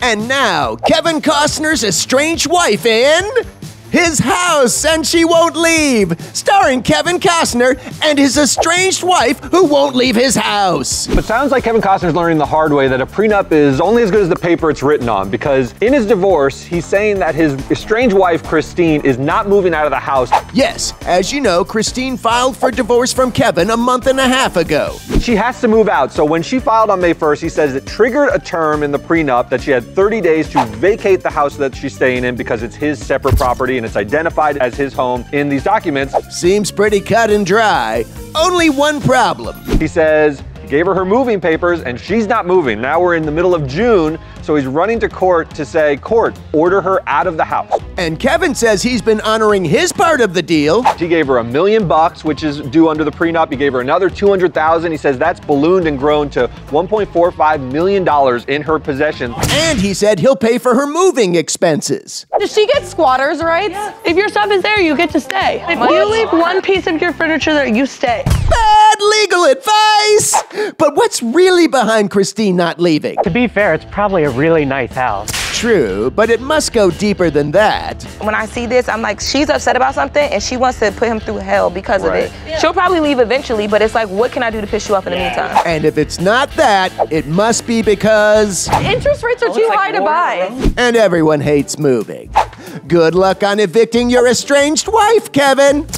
And now, Kevin Costner's estranged wife in his house and she won't leave, starring Kevin Costner and his estranged wife who won't leave his house. It sounds like Kevin Costner's learning the hard way that a prenup is only as good as the paper it's written on because in his divorce, he's saying that his estranged wife, Christine, is not moving out of the house. Yes, as you know, Christine filed for divorce from Kevin a month and a half ago. She has to move out. So when she filed on May 1st, he says it triggered a term in the prenup that she had 30 days to vacate the house that she's staying in because it's his separate property and it's identified as his home in these documents. Seems pretty cut and dry. Only one problem. He says gave her her moving papers and she's not moving. Now we're in the middle of June, so he's running to court to say, Court, order her out of the house. And Kevin says he's been honoring his part of the deal. He gave her a million bucks, which is due under the prenup. He gave her another 200,000. He says that's ballooned and grown to 1.45 million dollars in her possession. And he said he'll pay for her moving expenses. Does she get squatters' rights? If your stuff is there, you get to stay. If What? you leave one piece of your furniture there, you stay. Bad legal advice! But what's really behind Christine not leaving? To be fair, it's probably a really nice house. True, but it must go deeper than that. When I see this, I'm like, she's upset about something and she wants to put him through hell because Right. of it. She'll probably leave eventually, but it's like, what can I do to piss you off in the meantime? And if it's not that, it must be because. Interest rates are oh, too high to buy. And everyone hates moving. Good luck on evicting your estranged wife, Kevin!